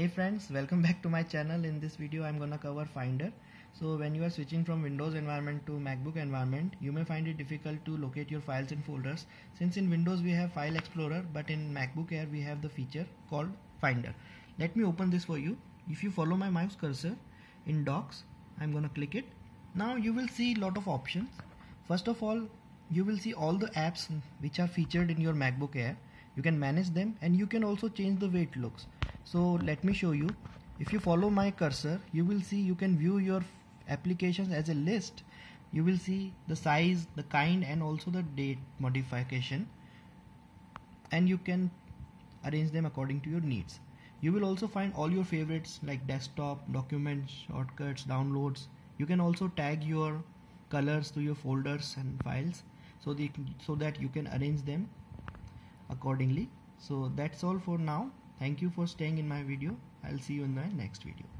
hey friends welcome back to my channel. In this video i'm gonna cover finder. So when you are switching from windows environment to macbook environment you may find it difficult to locate your files and folders. Since in windows we have file explorer but in macbook air we have the feature called finder. Let me open this for you. If you follow my mouse cursor in docs i'm gonna click it. Now you will see a lot of options. First of all you will see all the apps which are featured in your macbook air you can manage them and you can also change the way it looks. So let me show you. If you follow my cursor you will see you can view your applications as a list. You will see the size the kind and also the date modification. And you can arrange them according to your needs. You will also find all your favorites like desktop documents shortcuts downloads. You can also tag your colors to your folders and files so, so that you can arrange them accordingly. So that's all for now. Thank you for staying in my video. I'll see you in my next video